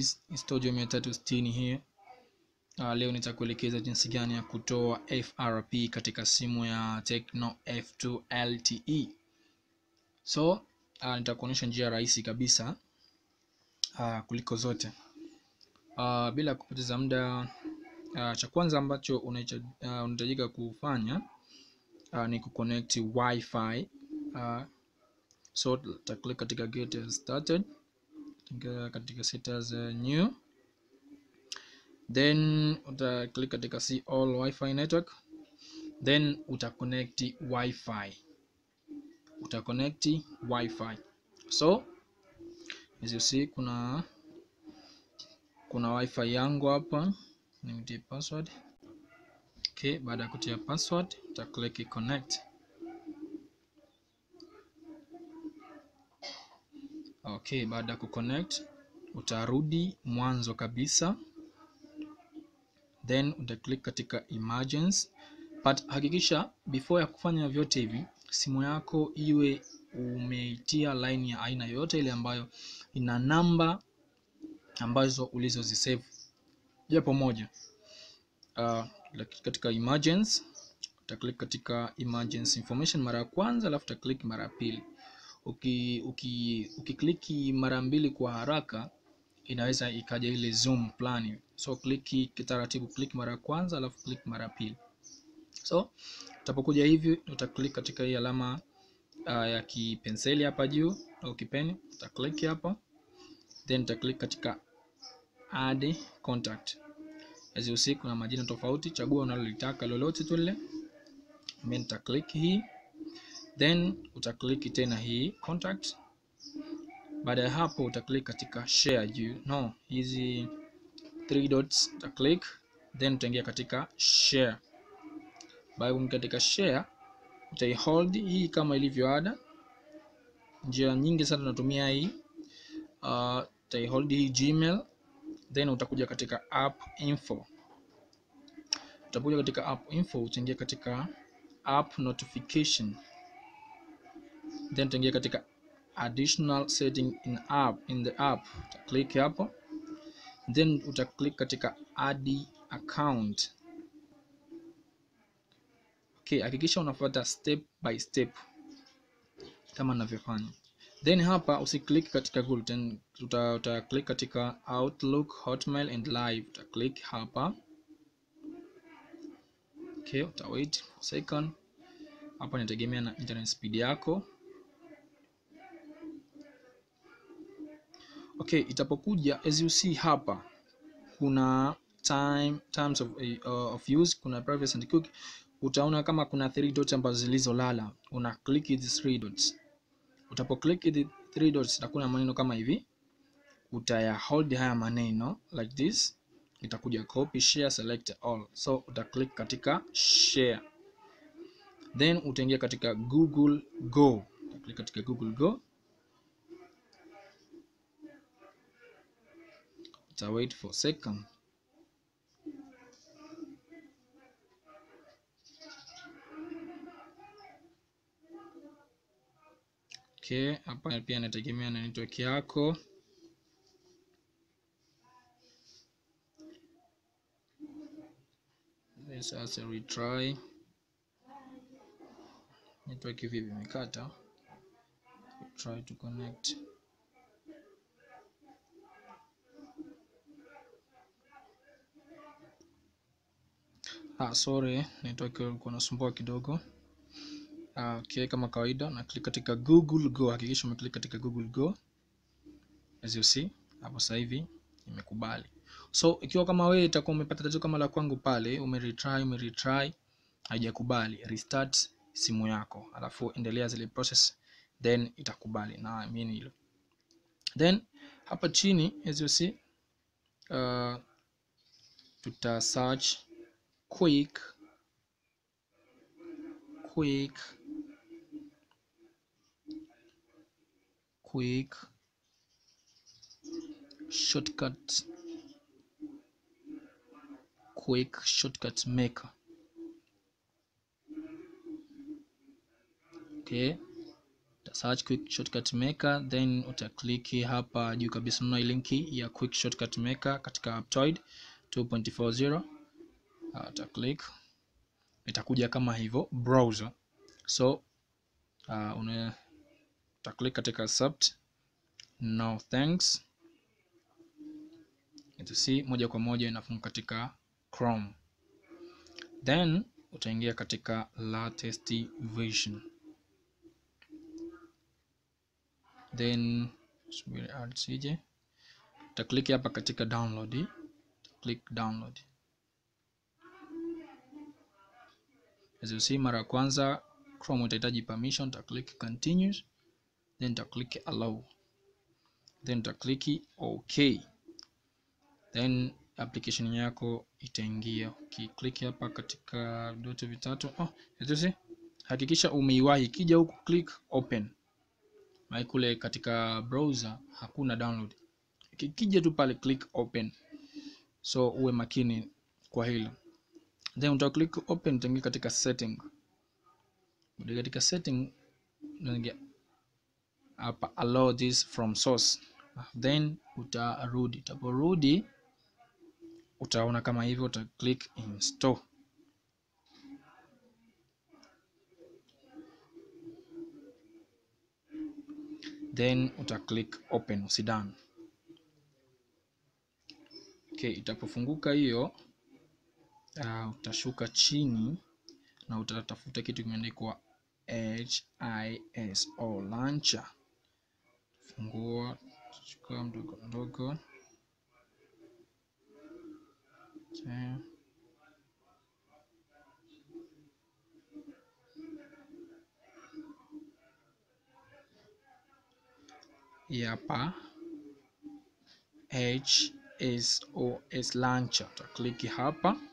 guys Studio 360 hii Uh, leo nitakuelekeza jinsi gani ya kutoa FRP katika simu ya Tecno F2 LTE. So uh, nitakuonyesha njia rahisi kabisa uh, kuliko zote. Uh, bila kupoteza muda uh, cha kwanza ambacho unahitajika uh, kufanya uh, ni kuconnect wifi uh, so uta katika get started katika settings uh, new. Then uta click katika see all wifi network. Then uta connect wifi. Uta connect wifi. So as you see kuna kuna wifi yangu hapa. Nimetia password. Okay baada ya kutia password uta click connect okay baada ya kuconnect utarudi mwanzo kabisa. Then uta click katika emergency but hakikisha before ya kufanya vyote hivi simu yako iwe umeitia line ya aina yoyote ile ambayo ina namba ambazo ulizozisave. Japo moja. Uh, katika emergency uta click katika emergency information mara ya kwanza alafu uta click mara ya pili uki, uki, ukikliki mara mbili kwa haraka inaweza ikaja ile zoom plan. So kliki kitaratibu click mara ya kwanza alafu click mara ya pili. So utapokuja hivi utaklik katika hii alama uh, ya kipenseli hapa juu au kipeni utaklik hapa then utaklik katika add contact. See kuna majina tofauti chagua unalolitaka lolote tu lile mimi nitaklik hii then utaklik tena hii contact. Baada ya hapo utaklik katika share juu no hizi three dots utaklik, then utaingia katika share. Baada ya katika share utaihold hii kama ilivyo ada. Njia nyingi sana tunatumia hii. Uh, utaihold hii gmail then utakuja katika app info. Utakuja katika app info utaingia katika app notification then tuingie katika additional setting in app in the app. Uta click hapo. Then uta click katika add account. Okay hakikisha unafuata step by step kama ninavyofanya then hapa usiklik katika Google then uta, uta click katika Outlook Hotmail and Live. Uta click hapa. Okay uta wait for second. Hapa inategemea na internet speed yako okay itapokuja as you see hapa kuna time terms of, uh, of use kuna privacy and cookie. Utaona kama kuna three dots ambazo zilizolala. Una click hizi three dots. Utapo click hizi three dots itakuwa kuna maneno kama hivi. Utaya hold haya maneno like this. Itakuja copy share select all. So uta click katika share. Then utaingia katika Google Go. Click katika Google Go uta wait for second. Okay hapa pia inategemea na network yako. Sasa retry. Network hivi vimekata. Try to connect ah sorry network ilikuwa nasumbua kidogo. Ah, okay kama kawaida na click katika Google Go. Hakikisha umeclick katika Google Go. As you see hapo sasa hivi imekubali so ikiwa kama wewe itakuwa umepata tatizo kama la kwangu pale ume retry ume retry haijakubali restart simu yako. Alafu endelea zile process then itakubali. Na amini hilo. Then hapa chini as you see uh, tuta search quick quick quick shortcut quick shortcut maker. Okay search quick shortcut maker then utakliki hapa juu kabisa. Unaona linki ya quick shortcut maker katika aptoid 2.40 uh, uta click. Itakuja kama hivyo browser. So uh, una ta click katika accept. No thanks. See moja kwa moja inafunga katika chrome. Then utaingia katika latest version. Then subiri sije. Utaklik hapa katika download. Click download as you see mara ya kwanza chrome utahitaji permission ta click continues then ta click allow then ta click okay then application yako itaingia. Ukiklik hapa katika vidoto vitatu oh, as you see hakikisha umeiwahi. Ikija huku click open. Mai kule katika browser hakuna download. Kikija tu pale click open. So uwe makini kwa hilo then uta click open utaingia katika setting. Uta katika setting unaingia hapa allow this from source. Then utarudi utaporudi utaona kama hivyo uta click install. Then uta click open usidone. Okay itapofunguka hiyo uh, utashuka chini na utatafuta kitu kimeandikwa HISO launcher. Fungua chukua mdogo mdogo. Okay. hapa. HSOS launcher. Utakliki hapa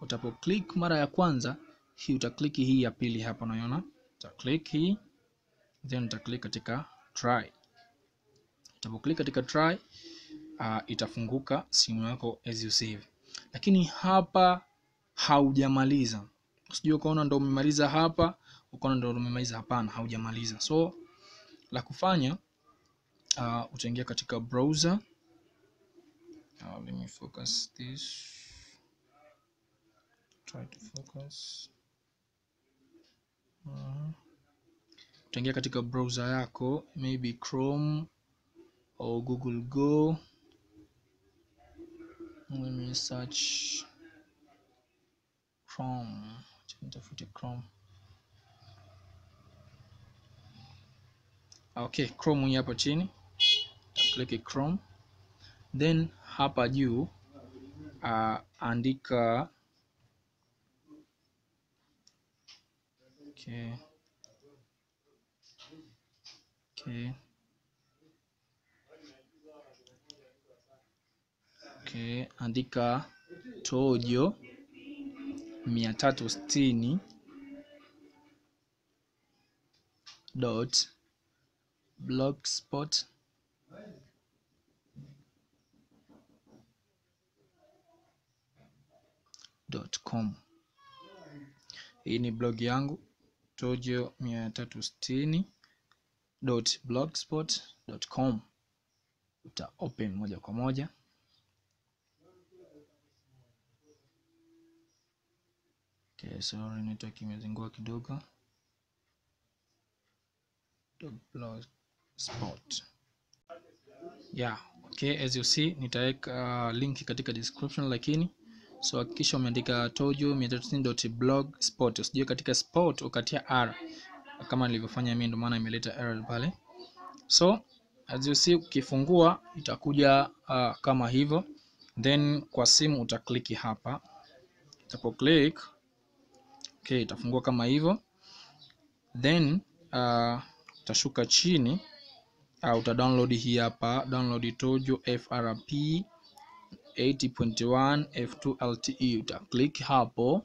utapo click mara ya kwanza hii utakliki hii ya pili hapa unaiona? Click hii then utaklik katika try. Utapo click katika try uh, itafunguka simu yako as you save. Lakini hapa haujamaliza. Usijue ukaona ndo umemaliza hapa ukaona ndo umemaliza hapana haujamaliza. So la kufanya uh, utaingia katika browser. Uh, let me focus this try to focus. Uh, utaingia katika browser yako maybe chrome au google go. Let me search chrome. Nitafute chrome. Okay chrome hii hapa chini. Click chrome. Then hapa juu uh, andika okay. Okay. Okay, andika tojo mia tatu sitini dot blogspot dot com. Hii ni blog yangu tojo mia tatu sitini dot blogspot dot com. Uta open moja kwa moja Okay, sorry network imezingua kidogo. Blogspot. Yeah, okay, as you see nitaweka uh, link katika description lakini so hakikisha umeandika tojo 360.blogspot usijue katika spot ukatia r. Kama nilivyofanya mimi, ndio maana imeleta error pale. So as you see ukifungua itakuja uh, kama hivyo, then kwa simu utakliki hapa, utapo click okay, itafungua kama hivyo, then uh, utashuka chini. Uh, uta download hii hapa, download Tojo FRP 80.1 F2 LTE, uta click hapo,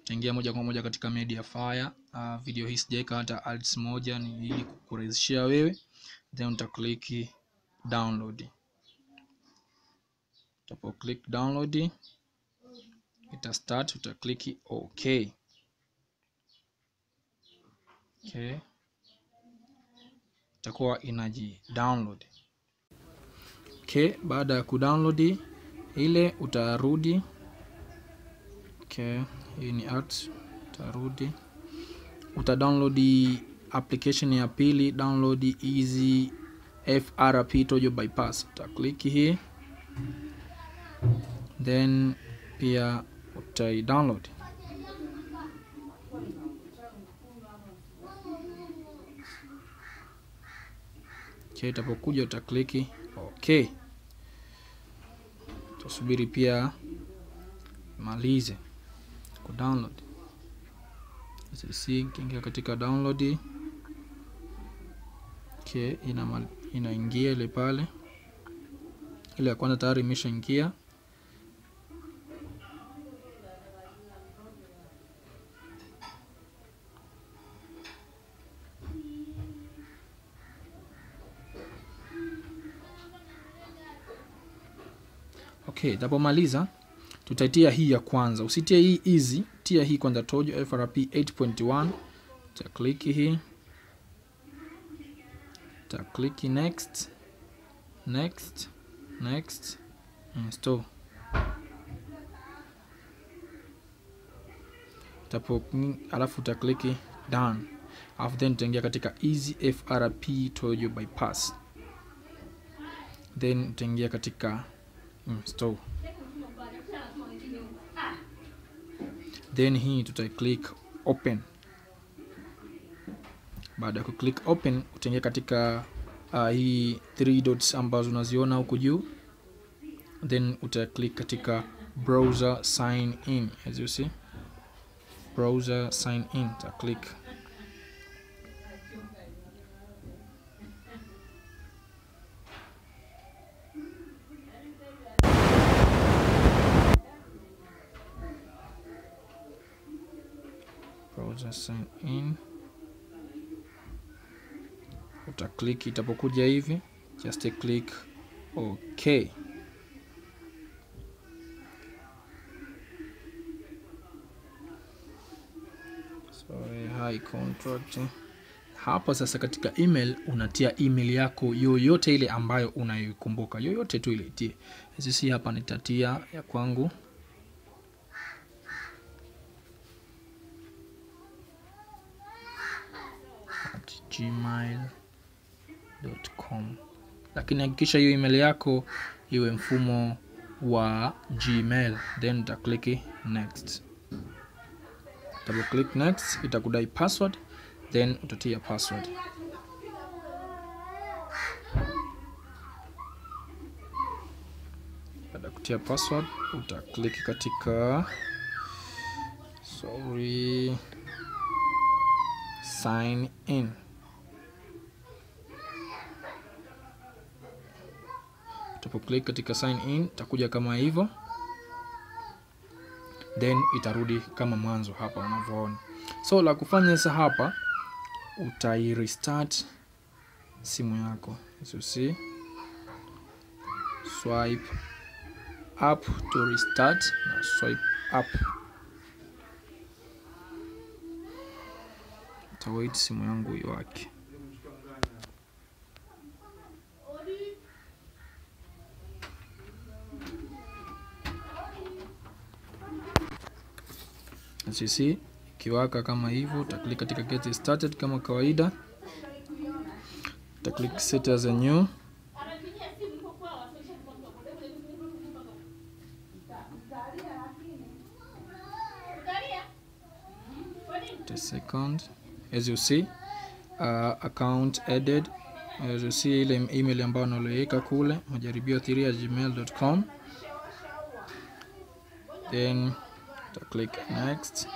utaingia moja kwa moja katika Mediafire. Uh, video hii sijaweka hata ads moja, ni ili kukurahisishia wewe, then uta click download utapo click download ita start, uta click okay. okay. Itakuwa inaji download okay. baada ya kudownload ile utarudi okay. hii ni art utarudi utadownload application ya pili download easy frp tojo bypass utakliki hii then pia utai okay, itapokuja utakliki. Ok tusubiri pia malize ku download. kiingia katika download okay, ina inaingia ile pale. Ile ya kwanza tayari imeshaingia okay itapomaliza tutaitia hii ya kwanza. Usitie hii easy tia hii kwanza tojo frp 8.1 Takliki hii. Takliki next next next install tapo alafu takliki done. Alafu then utaingia katika easy frp tojo bypass. Then utaingia katika install then hii tuta click open. Baada ya kuclick open utaingia katika uh, hii three dots ambazo unaziona huku juu. Then uta click katika browser sign in. As you see browser sign in ta click sign in. Uta click itapokuja hivi. Just click OK. sorry high contract. Hapa sasa katika email unatia email yako yoyote ile ambayo unayoikumbuka yoyote tu ile itie. Sisi hapa nitatia ya kwangu gmail.com lakini hakikisha hiyo email yako iwe mfumo wa gmail. Then utakliki next. Double click next itakudai password then utatia password. Baada kutia password utakliki katika sorry sign in utapo click katika sign in itakuja kama hivyo. Then itarudi kama mwanzo hapa unavyoona. So la kufanya sasa hapa utai restart simu yako. You see swipe up to restart na swipe up. Utawait simu yangu iwake you ikiwaka kama hivyo utaklik katika get started kama kawaida. Utaklik set as a new. Second as you see uh, account added. As you see ile email ambayo naloweka kule majaribio 3 gmail.com then uta click next.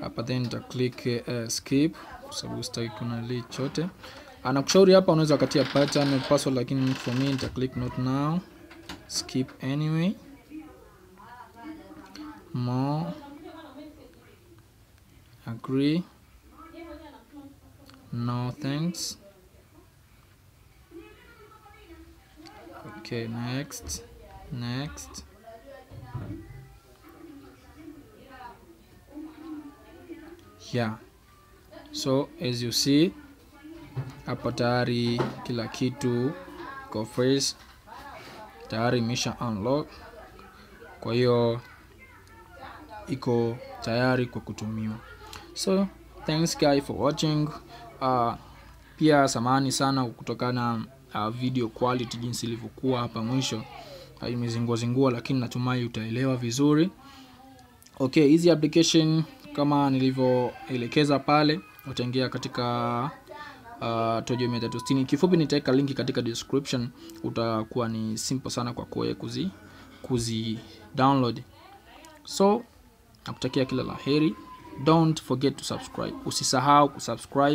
Hapa then nita click uh, skip kwa sababu sitaki kuna li chote. Anakushauri hapa unaweza wakatia pattern password lakini for me nita click not now. Skip anyway. More. Agree. No thanks Okay, next, next. Yeah. So as you see hapa tayari kila kitu iko fresh, tayari imesha unlock, kwa hiyo iko tayari kwa kutumiwa. So thanks guys for watching. Uh, pia samani sana kutokana uh, video quality jinsi ilivyokuwa hapa mwisho uh, imezingua zingua lakini natumai utaelewa vizuri. Okay hizi application kama nilivyoelekeza pale utaingia katika uh, tojo mia tatu sitini. Kifupi nitaweka linki katika description utakuwa ni simple sana kwa kuwe kuzi kuzi download. So nakutakia kila la heri. Don't forget to subscribe. Usisahau kusubscribe